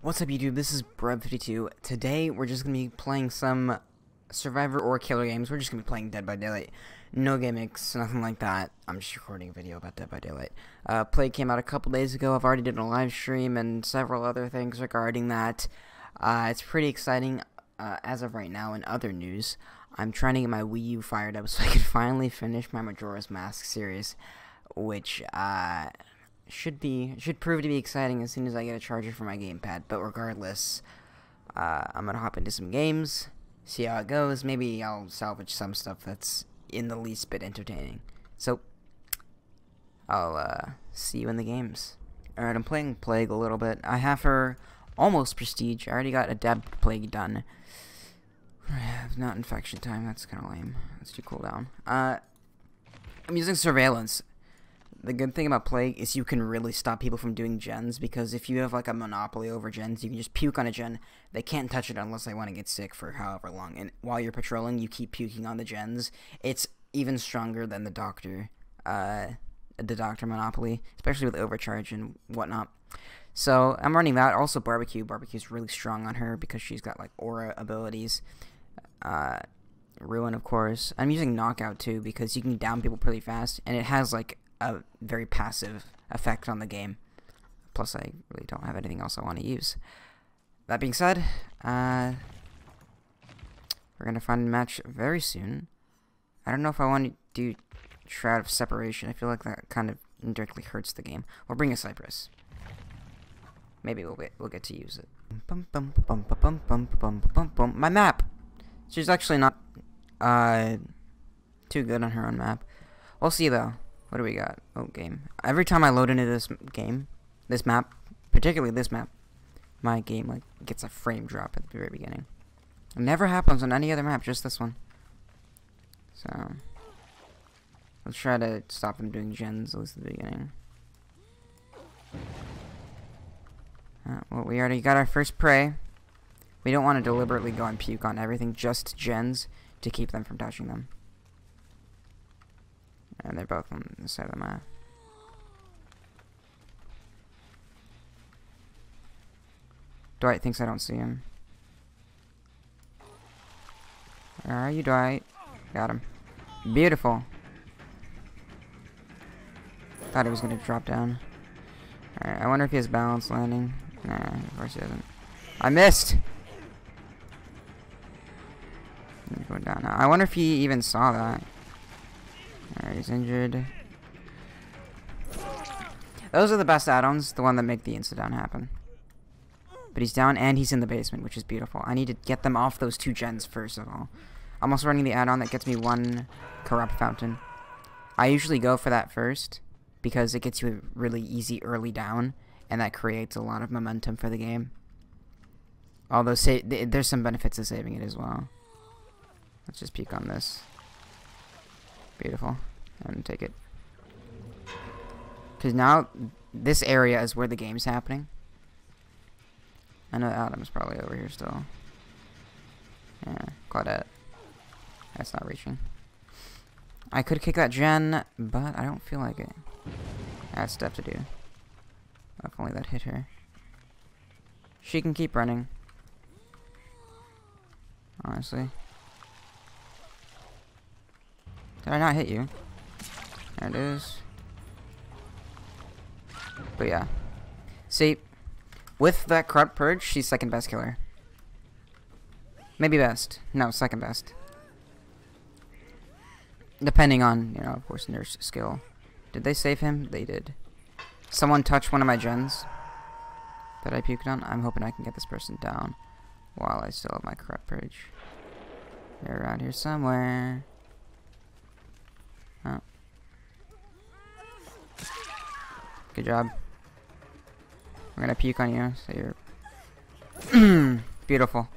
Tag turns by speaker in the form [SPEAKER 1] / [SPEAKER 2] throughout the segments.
[SPEAKER 1] What's up YouTube, this is Brub52. Today we're just going to be playing some Survivor or Killer games. We're just going to be playing Dead by Daylight. No gimmicks, nothing like that. I'm just recording a video about Dead by Daylight. Uh, Plague came out a couple days ago. I've already did a live stream and several other things regarding that. Uh, it's pretty exciting uh, as of right now in other news. I'm trying to get my Wii U fired up so I can finally finish my Majora's Mask series, which, uh should be should prove to be exciting as soon as I get a charger for my gamepad. But regardless, uh, I'm gonna hop into some games, see how it goes. Maybe I'll salvage some stuff that's in the least bit entertaining. So I'll uh, see you in the games. Alright, I'm playing Plague a little bit. I have her almost prestige. I already got a Adept Plague done. Not infection time. That's kind of lame. Let's do cooldown. Uh, I'm using surveillance the good thing about plague is you can really stop people from doing gens because if you have like a monopoly over gens, you can just puke on a gen. They can't touch it unless they want to get sick for however long. And while you're patrolling, you keep puking on the gens. It's even stronger than the doctor, uh, the doctor monopoly, especially with overcharge and whatnot. So I'm running that. Also barbecue. Barbecue's really strong on her because she's got like aura abilities. Uh, ruin of course. I'm using knockout too because you can down people pretty fast and it has like a very passive effect on the game. Plus, I really don't have anything else I want to use. That being said, uh, we're going to find a match very soon. I don't know if I want to do Shroud of Separation. I feel like that kind of indirectly hurts the game. We'll bring a Cypress. Maybe we'll get, we'll get to use it. My map! She's actually not uh, too good on her own map. We'll see, though. What do we got? Oh, game. Every time I load into this game, this map, particularly this map, my game like gets a frame drop at the very beginning. It never happens on any other map, just this one. So, let's try to stop them doing gens at least at the beginning. Uh, well, we already got our first prey. We don't want to deliberately go and puke on everything, just gens, to keep them from touching them. And they're both on the side of the map. Dwight thinks I don't see him. Where are you, Dwight? Got him. Beautiful. Thought he was gonna drop down. Alright, I wonder if he has balance landing. Nah, of course he doesn't. I missed! Going down now. I wonder if he even saw that. Alright, he's injured. Those are the best add-ons, the one that make the insta-down happen. But he's down and he's in the basement, which is beautiful. I need to get them off those two gens first of all. I'm also running the add-on that gets me one corrupt fountain. I usually go for that first because it gets you a really easy early down and that creates a lot of momentum for the game. Although there's some benefits to saving it as well. Let's just peek on this. Beautiful. And take it. Because now, this area is where the game's happening. I know Adam's probably over here still. Yeah, Claudette. That's not reaching. I could kick that gen, but I don't feel like it. That's stuff to do. If only that hit her. She can keep running. Honestly. Did I not hit you? There it is. But yeah. See, with that corrupt purge, she's second best killer. Maybe best. No, second best. Depending on, you know, of course, nurse skill. Did they save him? They did. Someone touched one of my gens that I puked on. I'm hoping I can get this person down while I still have my corrupt purge. They're around here somewhere. Oh. Good job. We're gonna puke on you, so you're... Beautiful.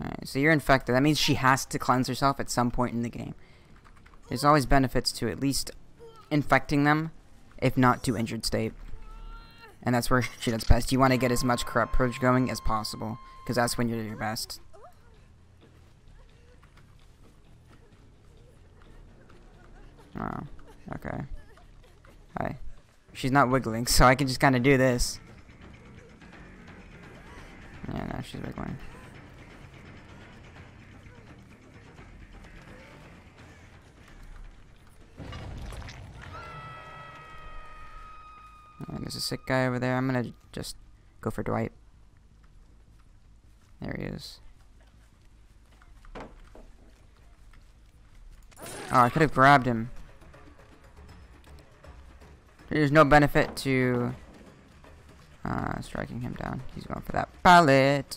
[SPEAKER 1] Alright, so you're infected. That means she has to cleanse herself at some point in the game. There's always benefits to at least infecting them, if not to injured state. And that's where she does best. You want to get as much corrupt purge going as possible, because that's when you're your best. Oh, okay. Hi. She's not wiggling, so I can just kind of do this. Yeah, now she's wiggling. And there's a sick guy over there. I'm gonna just go for Dwight. There he is. Oh, I could have grabbed him. There's no benefit to uh, striking him down. He's going for that pallet.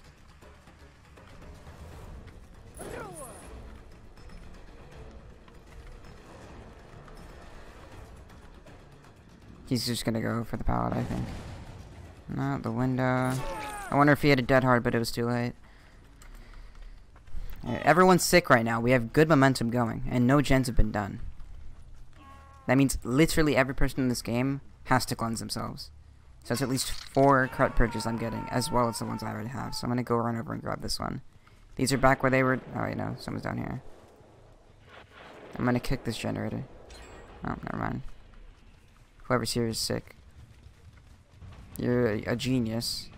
[SPEAKER 1] He's just gonna go for the pallet, I think. Not the window. I wonder if he had a dead hard, but it was too late. Everyone's sick right now. We have good momentum going, and no gens have been done. That means literally every person in this game has to cleanse themselves. So that's at least four corrupt purges I'm getting, as well as the ones I already have. So I'm gonna go run over and grab this one. These are back where they were. Oh, you know, someone's down here. I'm gonna kick this generator. Oh, never mind. Whoever's here is sick. You're a, a genius.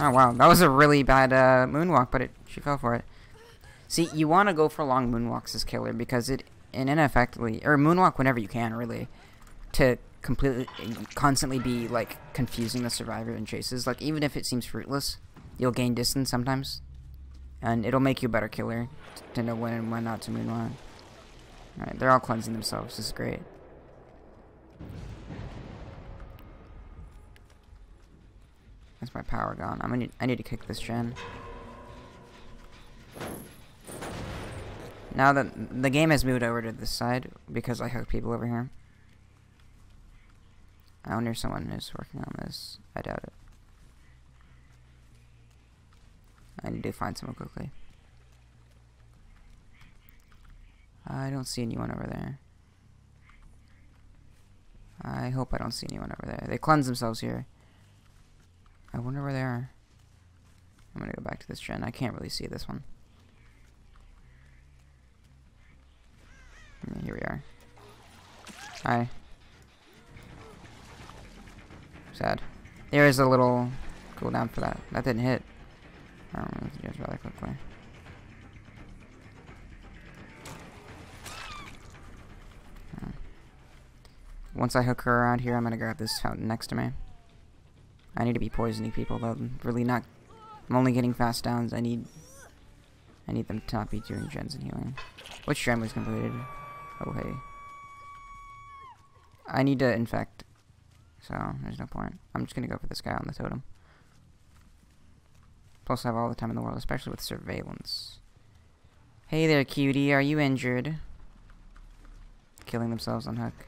[SPEAKER 1] Oh wow, that was a really bad uh, moonwalk, but it she fell for it. See, you want to go for long moonwalks as killer because it, in ineffectively, or moonwalk whenever you can, really, to completely, constantly be like confusing the survivor in chases. Like even if it seems fruitless, you'll gain distance sometimes and it'll make you a better killer to know when and when not to moonwalk. Alright, they're all cleansing themselves. This is great. That's my power gone. I'm gonna. I need to kick this gen. Now that the game has moved over to this side because I hooked people over here. I wonder if someone is working on this. I doubt it. I need to find someone quickly. I don't see anyone over there. I hope I don't see anyone over there. They cleanse themselves here. I wonder where they are. I'm gonna go back to this gen. I can't really see this one. Here we are. Hi. Sad. There is a little cooldown for that. That didn't hit. I don't know if really quickly. Once I hook her around here, I'm gonna grab this fountain next to me. I need to be poisoning people, though. I'm really not. I'm only getting fast downs. I need. I need them to not be doing gens and healing. Which gen was completed? Oh hey. I need to infect. So there's no point. I'm just gonna go for this guy on the totem. Plus, I have all the time in the world, especially with surveillance. Hey there, cutie. Are you injured? Killing themselves on hook.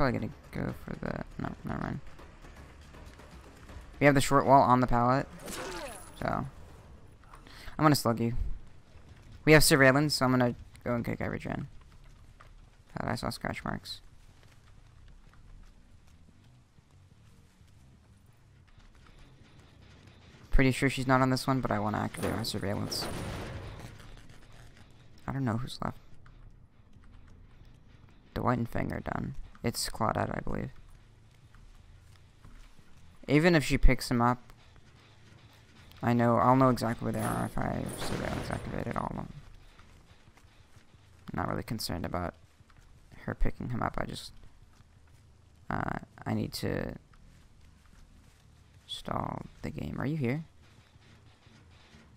[SPEAKER 1] Probably gonna go for the... No, never mind. We have the short wall on the pallet. So... I'm gonna slug you. We have surveillance, so I'm gonna go and kick every gen. Thought I saw scratch marks. Pretty sure she's not on this one, but I want to activate my surveillance. I don't know who's left. Dwight and Feng are done. It's Claudette, I believe. Even if she picks him up, I know, I'll know exactly where they are if I surveillance activated all of them. I'm not really concerned about her picking him up, I just, uh, I need to Stall the game. Are you here?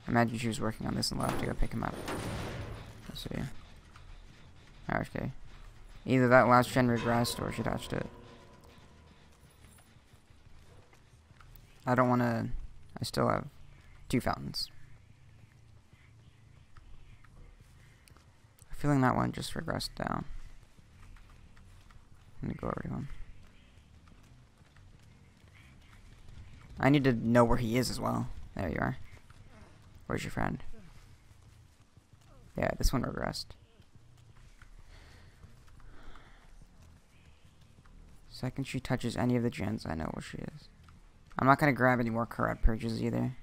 [SPEAKER 1] Imagine she was working on this and left to go pick him up. Let's see. Okay. Either that last gen regressed or she touched it. I don't want to... I still have two fountains. I'm feeling that one just regressed down. Let me go over to him. I need to know where he is as well. There you are. Where's your friend? Yeah, this one regressed. Second she touches any of the gens, I know where she is. I'm not gonna grab any more corrupt purges either.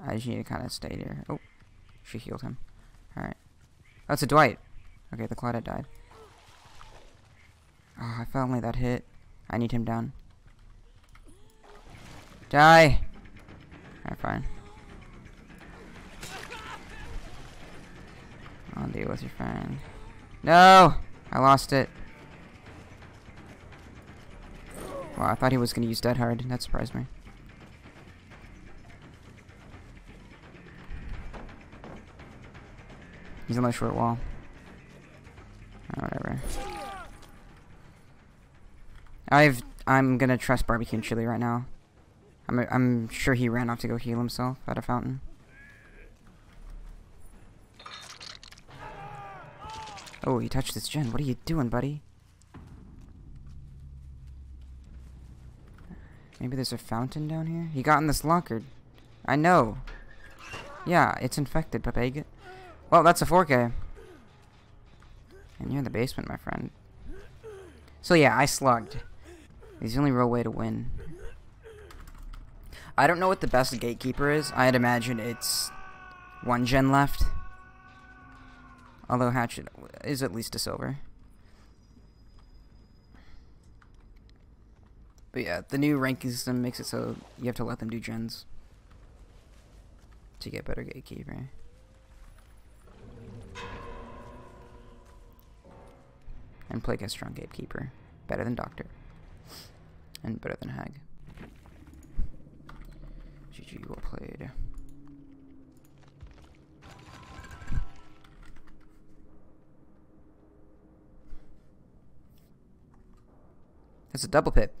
[SPEAKER 1] I just need to kind of stay there. Oh, she healed him. Alright. Oh, a Dwight. Okay, the Claudette died. Oh, I felt only that hit. I need him down. Die! Alright, fine. I'll deal with your friend. No! I lost it. Well, I thought he was going to use Dead Hard. That surprised me. He's on the short wall. Oh, whatever. I've I'm gonna trust barbecue and chili right now. I'm I'm sure he ran off to go heal himself at a fountain. Oh, he touched this gen. What are you doing, buddy? Maybe there's a fountain down here? He got in this locker. I know. Yeah, it's infected, Papeg. Well, that's a 4K. Eh? And you're in the basement, my friend. So yeah, I slugged. It's the only real way to win. I don't know what the best gatekeeper is. I'd imagine it's one gen left. Although Hatchet is at least a silver. But yeah, the new ranking system makes it so you have to let them do gens to get better gatekeeper. And play against strong gatekeeper. Better than Doctor. And better than Hag. GG, well played. That's a double pip.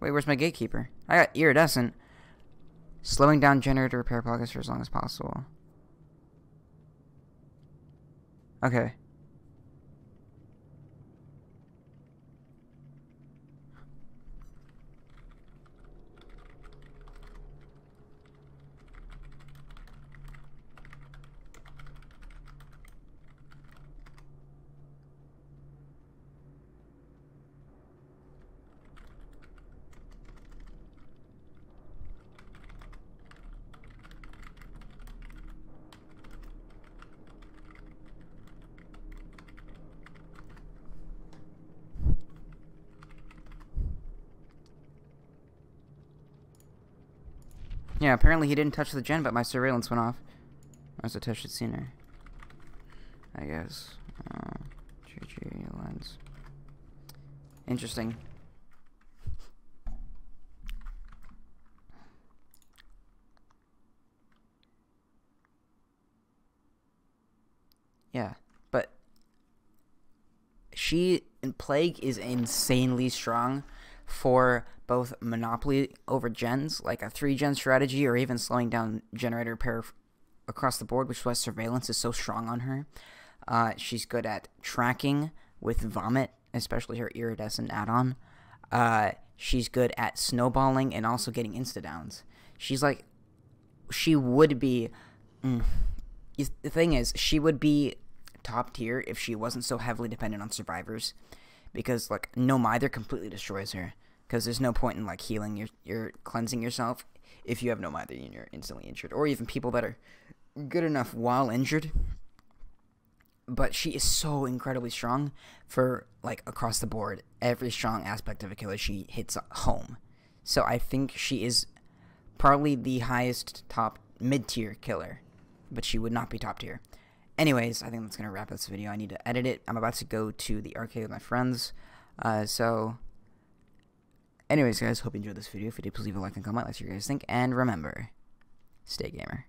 [SPEAKER 1] Wait, where's my gatekeeper? I got iridescent. Slowing down generator repair progress for as long as possible. Okay. Yeah, apparently he didn't touch the gen, but my surveillance went off. I have touched it sooner. I guess. Uh, GG lens. Interesting. Yeah, but she in Plague is insanely strong for both monopoly over gens, like a three gen strategy, or even slowing down generator repair across the board, which is why surveillance is so strong on her. Uh, she's good at tracking with vomit, especially her iridescent add-on. Uh, she's good at snowballing and also getting insta downs. She's like, she would be. Mm, the thing is, she would be top tier if she wasn't so heavily dependent on survivors, because like no mither completely destroys her because there's no point in like healing your your cleansing yourself if you have no mither and you're instantly injured, or even people that are good enough while injured. But she is so incredibly strong for like across the board. Every strong aspect of a killer she hits home. So I think she is probably the highest top mid tier killer, but she would not be top tier. Anyways, I think that's gonna wrap this video. I need to edit it. I'm about to go to the arcade with my friends. Uh, so Anyways, guys, hope you enjoyed this video. If you did, please leave a like and comment. Let us know what you guys think. And remember, stay gamer.